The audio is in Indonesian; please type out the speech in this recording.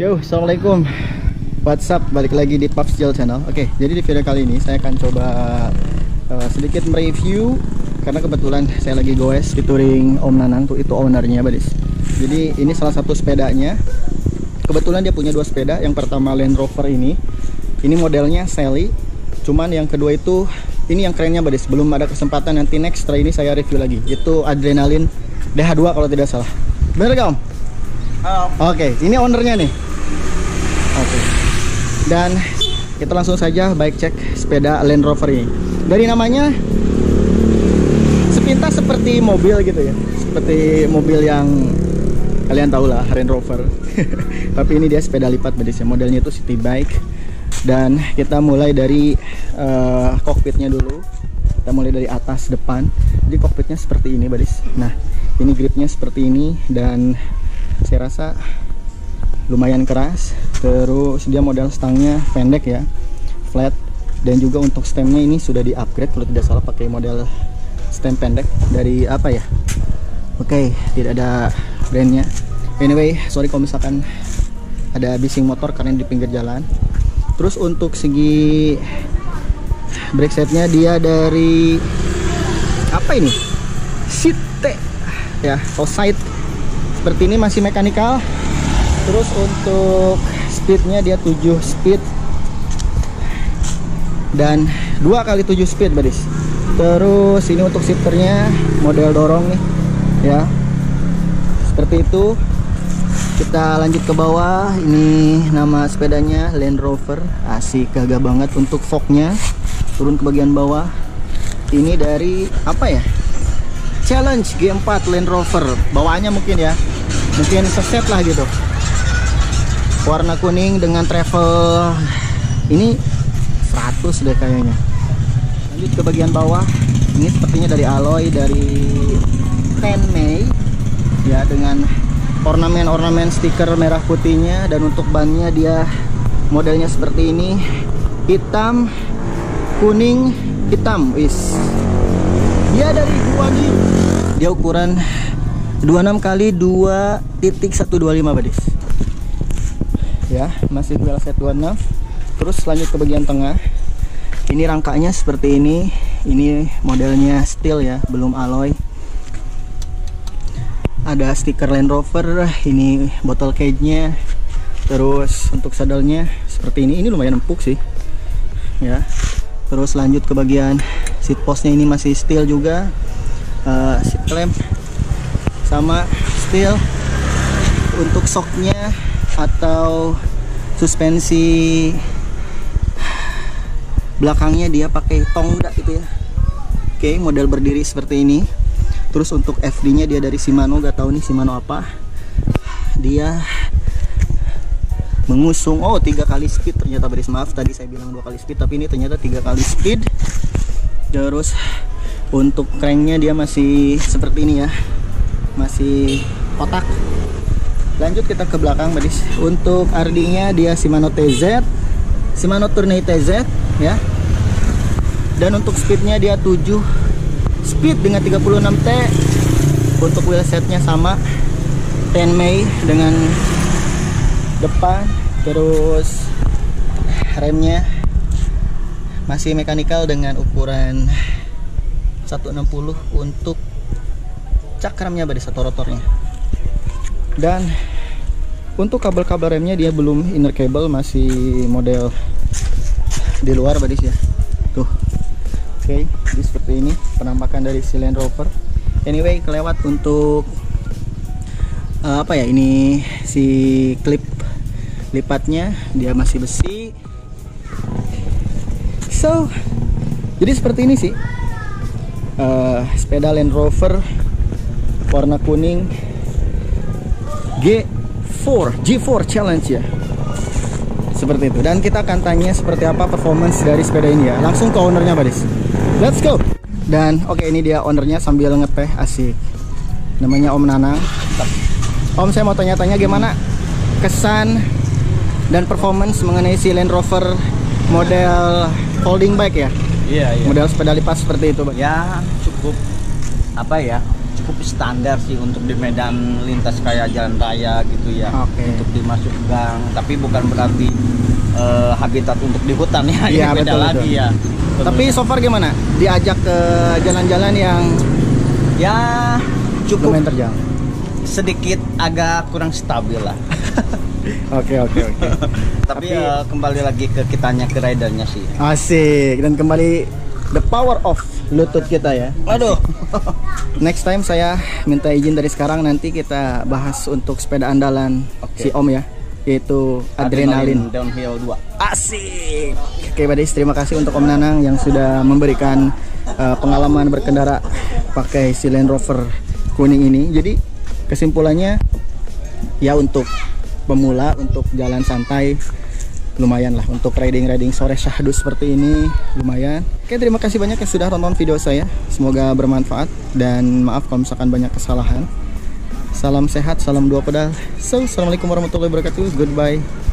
Yo, assalamualaikum. What's up? Balik lagi di Pups Jail Channel. Oke, jadi di video kali ini saya akan coba uh, sedikit mereview karena kebetulan saya lagi goes di touring Om Nanang tuh itu ownernya, Badis. Jadi ini salah satu sepedanya. Kebetulan dia punya dua sepeda. Yang pertama Land Rover ini. Ini modelnya Sally. Cuman yang kedua itu ini yang kerennya, Badis. Belum ada kesempatan nanti next setelah ini saya review lagi. Itu Adrenalin DH2 kalau tidak salah. Bener gak Om? Halo. Oke, ini ownernya nih. Oke. Dan kita langsung saja baik cek sepeda Land Rover ini. Dari namanya sepintas seperti mobil gitu ya. Seperti mobil yang kalian tahu lah Land Rover. Tapi ini dia sepeda lipat badis ya. Modelnya itu city bike. Dan kita mulai dari eh, kokpitnya dulu. Kita mulai dari atas depan. Jadi kokpitnya seperti ini badis. Nah, ini gripnya seperti ini dan saya rasa lumayan keras. Terus dia model stangnya pendek ya flat. Dan juga untuk stemnya ini sudah di upgrade kalau tidak salah pakai model stem pendek dari apa ya? Oke tidak ada brandnya. Anyway sorry kalau misalkan ada bising motor karena di pinggir jalan. Terus untuk segi brake setnya dia dari apa ini? Site ya side seperti ini masih mekanikal terus untuk speednya dia 7 speed. Dan dua kali 7 speed badis. Terus ini untuk shifternya model dorong nih ya. Seperti itu. Kita lanjut ke bawah. Ini nama sepedanya Land Rover. Asik gagah banget untuk fognya turun ke bagian bawah. Ini dari apa ya? Challenge G4 Land Rover. Bawaannya mungkin ya. Mungkin seset lah gitu warna kuning dengan travel ini 100 deh kayaknya. Lanjut ke bagian bawah. Ini sepertinya dari alloy dari 10 Mei ya dengan ornamen-ornamen stiker merah putihnya dan untuk bannya dia modelnya seperti ini. Hitam kuning hitam wis dia dari Guangzhou dia ukuran 26 kali 2.125 badis ya masih wheel set 26 terus lanjut ke bagian tengah. Ini rangkanya seperti ini. Ini modelnya steel ya belum alloy. Ada stiker Land Rover ini botol cage nya terus untuk saddlenya seperti ini. Ini lumayan empuk sih ya. Terus lanjut ke bagian seat postnya. Ini masih steel juga. Uh, seat clamp sama steel. Untuk shocknya atau suspensi belakangnya dia pakai tongga gitu ya. Oke model berdiri seperti ini. Terus untuk FD nya dia dari Shimano gak tahu nih Shimano apa. Dia mengusung oh tiga kali speed ternyata beris maaf tadi saya bilang dua kali speed tapi ini ternyata tiga kali speed. Terus untuk cranknya dia masih seperti ini ya. Masih kotak lanjut kita ke belakang badis. Untuk RD nya dia Shimano TZ Shimano Tourney TZ ya. Dan untuk speednya dia 7 speed dengan 36T untuk wheelsetnya sama. 10 Mei dengan depan. Terus remnya masih mekanikal dengan ukuran 160 untuk cakramnya badis atau rotornya dan untuk kabel-kabel remnya dia belum inner cable masih model di luar badis ya. Tuh. Oke okay, jadi seperti ini penampakan dari si Land Rover. Anyway kelewat untuk uh, apa ya ini si klip lipatnya. Dia masih besi. So jadi seperti ini sih. Uh, sepeda Land Rover warna kuning G4 G4 Challenge ya. Seperti itu. Dan kita akan tanya seperti apa performance dari sepeda ini ya. Langsung ke ownernya badis let's go! Dan oke okay, ini dia ownernya sambil ngeteh asik. Namanya Om Nanang. Om saya mau tanya-tanya gimana kesan dan performance mengenai si Land Rover model folding bike ya? Iya iya. Model sepeda lipat seperti itu Bang. ya cukup apa ya cukup standar sih untuk di medan lintas kayak jalan raya gitu ya Oke. untuk dimasuk gang tapi bukan berarti eh, habitat untuk di hutan ya ini beda betul, lagi betul. ya Tapi so far gimana? Diajak ke jalan-jalan yang ya cukup lumayan terjal. sedikit agak kurang stabil lah Oke oke oke. tapi, Tapi- eh, kembali lagi ke kitanya ke ridernya sih Asik dan kembali the power of lutut kita ya. aduh Next time saya minta izin dari sekarang nanti kita bahas untuk sepeda andalan Oke. si Om ya, yaitu adrenalin. downhill 2 Asik. Oke, Badis, terima kasih untuk Om Nanang yang sudah memberikan uh, pengalaman berkendara pakai si Land Rover kuning ini. Jadi kesimpulannya ya untuk pemula untuk jalan santai lumayan lah untuk riding-riding sore syahdu seperti ini lumayan. Oke, terima kasih banyak yang sudah tonton video saya. Semoga bermanfaat dan maaf kalau misalkan banyak kesalahan. Salam sehat, salam dua pedal. So, assalamualaikum warahmatullahi wabarakatuh. Goodbye.